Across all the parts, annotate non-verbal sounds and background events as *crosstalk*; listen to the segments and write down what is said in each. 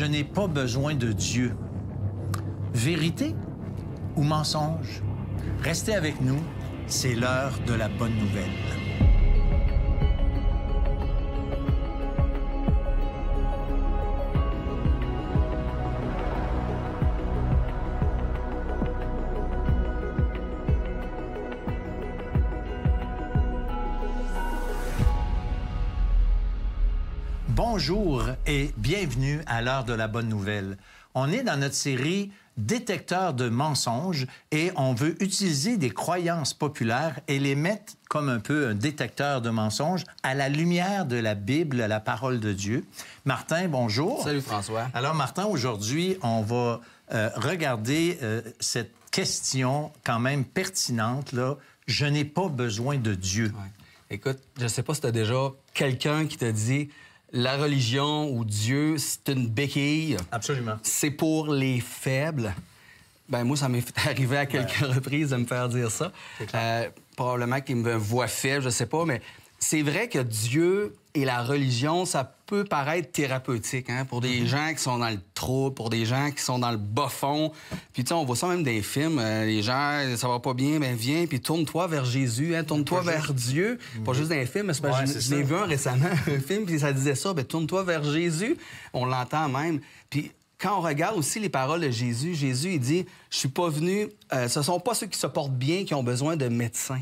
Je n'ai pas besoin de Dieu. Vérité ou mensonge? Restez avec nous, c'est l'heure de la bonne nouvelle. Bonjour et bienvenue à l'heure de la bonne nouvelle. On est dans notre série Détecteur de mensonges et on veut utiliser des croyances populaires et les mettre comme un peu un détecteur de mensonges à la lumière de la Bible, la parole de Dieu. Martin, bonjour. Salut François. Alors Martin, aujourd'hui, on va euh, regarder euh, cette question quand même pertinente là. Je n'ai pas besoin de Dieu. Ouais. Écoute, je sais pas si tu as déjà quelqu'un qui te dit la religion ou Dieu, c'est une béquille. Absolument. C'est pour les faibles. Ben moi, ça m'est *laughs* arrivé à quelques reprises de me faire dire ça. Euh, probablement qu'il me voit faible, je sais pas, mais c'est vrai que Dieu et la religion, ça peut paraître thérapeutique hein, pour des gens qui sont dans le trou, pour des gens qui sont dans le bas fond. Puis tu sais, on voit ça même des films. euh, les gens, ça va pas bien, ben viens, puis tourne-toi vers Jésus, hein, tourne-toi vers juste- Dieu. Pas juste dans les films, mais Ouais, je, l'ai vu un récemment, *laughs* un film, puis ça disait ça, ben tourne-toi vers Jésus. On l'entend même. Puis quand on regarde aussi les paroles de Jésus, Jésus, il dit, je suis pas venu, euh, ce sont pas ceux qui se portent bien qui ont besoin de médecins.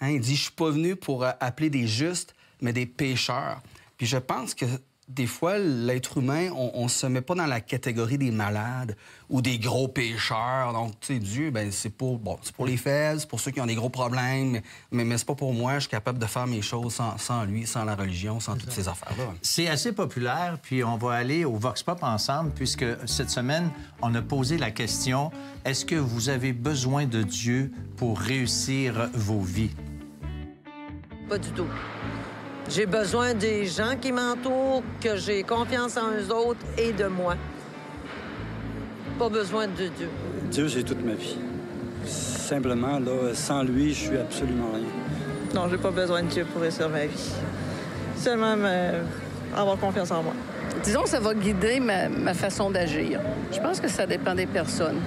Hein, il dit, je suis pas venu pour euh, appeler des justes, mais des pécheurs. Puis je pense que des fois, l'être humain, on, on se met pas dans la catégorie des malades ou des gros pécheurs. Donc, tu sais, Dieu, ben c'est pour, bon, c'est pour les faibles, c'est pour ceux qui ont des gros problèmes, mais, mais, c'est pas pour moi. Je suis capable de faire mes choses sans, sans lui, sans la religion, sans toutes ces affaires-là. C'est assez populaire, puis on va aller au Vox Pop ensemble, puisque cette semaine, on a posé la question est-ce que vous avez besoin de Dieu pour réussir vos vies? Pas du tout. J'ai besoin des gens qui m'entourent, que j'ai confiance en eux autres et de moi. Pas besoin de Dieu. Dieu, c'est toute ma vie. Simplement, là, sans lui, je suis absolument rien. Non, j'ai pas besoin de Dieu pour réussir ma vie. Seulement me- avoir confiance en moi. Disons que ça va guider ma, ma façon d'agir. Je pense que ça dépend des personnes.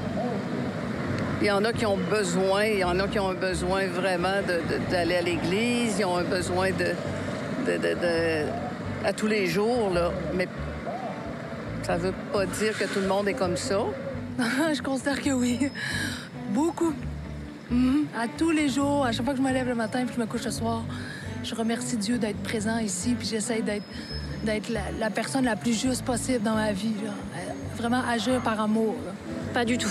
Il y en a qui ont besoin, il y en a qui ont un besoin vraiment d'aller à l'église, ils ont un besoin de, de- de- de- à tous les jours, là. Mais ça veut pas dire que tout le monde est comme ça. *laughs* je considère que oui. Beaucoup. Mhm. À tous les jours, à chaque fois que je me lève le matin puis que je me couche le soir, je remercie Dieu d'être présent ici puis j'essaie d'être d'être la, la personne la plus juste possible dans ma vie. là. Euh, Vraiment agir par amour. là. Pas du tout.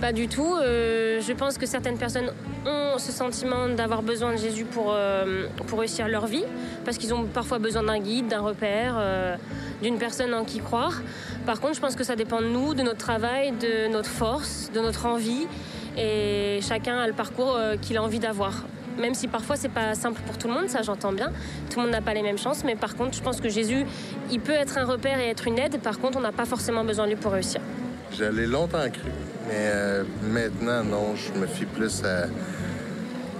Pas du tout. Euh, je pense que certaines personnes ont ce sentiment d'avoir besoin de Jésus pour, euh, réussir leur vie, parce qu'ils ont parfois besoin d'un guide, d'un repère, euh, d'une personne en qui croire. Par contre, je pense que ça dépend de nous, de notre travail, de notre force, de notre envie, et chacun a le parcours qu'il a envie d'avoir. Même si parfois c'est pas simple pour tout le monde, ça j'entends bien. Tout le monde n'a pas les mêmes chances, mais par contre, je pense que Jésus, il peut être un repère et être une aide. Par contre, on n'a pas forcément besoin de lui pour réussir. Je l'ai longtemps cru, mais euh, maintenant, non, je me fie plus à-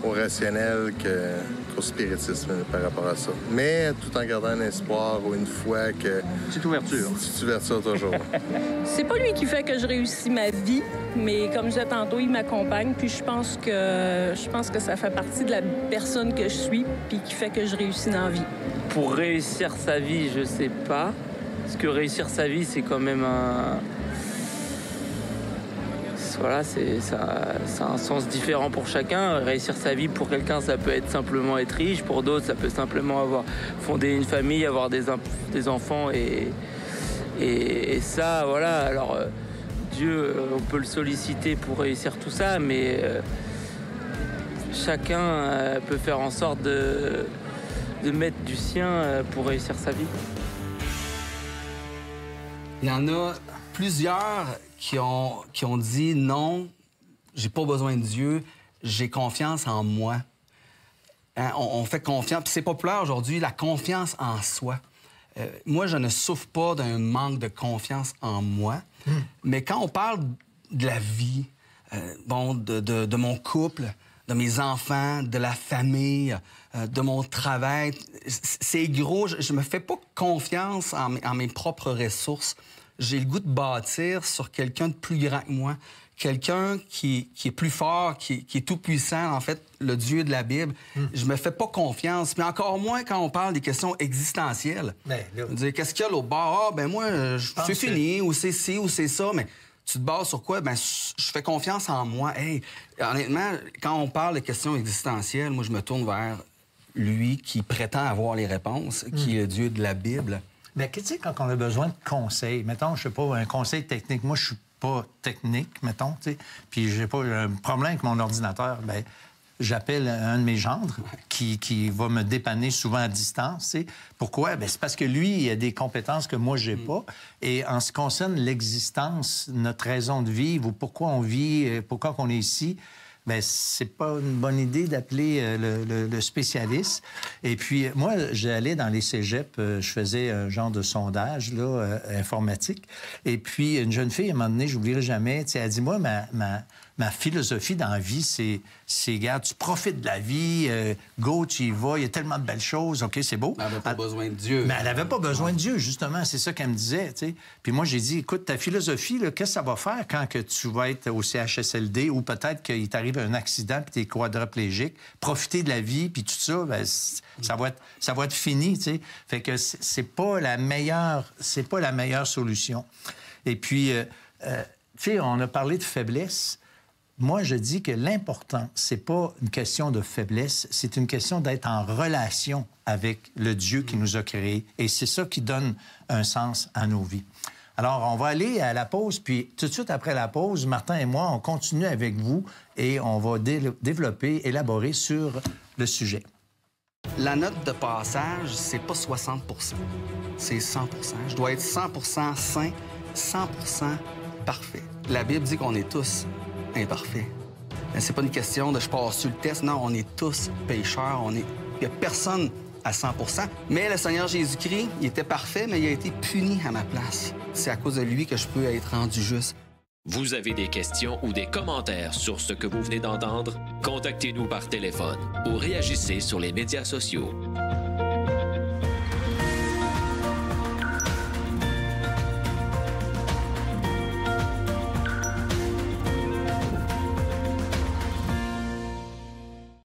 au rationnel que- qu'au spiritisme par rapport à ça. Mais tout en gardant un espoir ou une foi que... Petite ouverture. Petite ouverture toujours. *laughs* C'est pas lui qui fait que je réussis ma vie, mais comme je disais tantôt, il m'accompagne. Puis je pense que je pense que ça fait partie de la personne que je suis, puis qui fait que je réussis dans la vie. Pour réussir sa vie, je sais pas. Parce que réussir sa vie, c'est quand même un. Voilà, c'est ça, a un sens différent pour chacun. Réussir sa vie, pour quelqu'un, ça peut être simplement être riche. Pour d'autres, ça peut simplement avoir fondé une famille, avoir des, des enfants. Et, et, ça, voilà. Alors, euh, Dieu, euh, on peut le solliciter pour réussir tout ça, mais euh, chacun peut faire en sorte de, de mettre du sien pour réussir sa vie. Il y plusieurs qui ont, qui ont dit non, j'ai pas besoin de Dieu, j'ai confiance en moi. Hein, on, on fait confiance. Puis c'est populaire aujourd'hui, la confiance en soi. Euh, moi, je ne souffre pas d'un manque de confiance en moi. Mais quand on parle de la vie, euh, bon, de, de- de mon couple, de mes enfants, de la famille, euh, de mon travail. C'est gros. Je ne me fais pas confiance en, mes- en mes propres ressources. J'ai le goût de bâtir sur quelqu'un de plus grand que moi. Quelqu'un qui, qui est plus fort, qui, qui est tout puissant, en fait, le Dieu de la Bible. Je me fais pas confiance. Mais encore moins quand on parle des questions existentielles. Ben, Qu'est-ce qu'il y a l'autre bord? Ah, ben moi, c'est que- fini, ou c'est ci, ou c'est ça, mais tu te bases sur quoi? Ben, je fais confiance en moi. Hey, honnêtement, quand on parle de questions existentielles, moi, je me tourne vers lui qui prétend avoir les réponses, qui est le Dieu de la Bible. Bien, tu sais, quand on a besoin de conseils, mettons, je sais pas, un conseil technique, moi, je suis pas technique, mettons, tu sais, puis j'ai pas un problème avec mon ordinateur, ben j'appelle un de mes gendres qui, qui va me dépanner souvent à distance. Pourquoi? Ben c'est parce que lui, il a des compétences que moi, j'ai pas. Et en ce qui concerne l'existence, notre raison de vivre, ou pourquoi on vit, euh, pourquoi on est ici, ben c'est pas une bonne idée d'appeler euh, le, le- le spécialiste. Et puis, euh, moi, j'allais dans les cégeps, je faisais un genre de sondage là, informatique. Et puis, une jeune fille, à un moment donné, je n'oublierai jamais, elle dit, moi, ma, ma, ma philosophie dans la vie, c'est, c'est, gars, tu profites de la vie, euh, go, tu y vas, il y a tellement de belles choses, OK, c'est beau. Elle n'avait pas besoin de Dieu. Mais elle n'avait pas besoin de Dieu, justement. C'est ça qu'elle me disait. tu sais. Puis moi, j'ai dit, écoute, ta philosophie, qu'est-ce que ça va faire quand que tu vas être au CHSLD ou peut-être qu'il t'arrive un accident puis tu es quadriplégique? Profiter de la vie puis tout ça, ben, ça, va être, ça va être fini. tu sais. Fait que c'est c'est pas la meilleure, c'est pas la meilleure solution. Et puis, euh, euh, tu sais, on a parlé de faiblesse. Moi, je dis que l'important, c'est pas une question de faiblesse, c'est une question d'être en relation avec le Dieu qui nous a créés. Et c'est ça qui donne un sens à nos vies. Alors, on va aller à la pause, puis tout de suite après la pause, Martin et moi, on continue avec vous et on va dé- développer, élaborer sur le sujet. La note de passage, c'est pas 60 c'est 100 Je dois être 100% saint, 100% parfait. La Bible dit qu'on est tous imparfaits. Mais c'est pas une question de je passe sur le test. Non, on est tous pécheurs. On est... Il y a personne à 100 Mais le Seigneur Jésus-Christ, il était parfait, mais il a été puni à ma place. C'est à cause de lui que je peux être rendu juste. Vous avez des questions ou des commentaires sur ce que vous venez d'entendre? Contactez-nous par téléphone ou réagissez sur les médias sociaux.